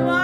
Lord,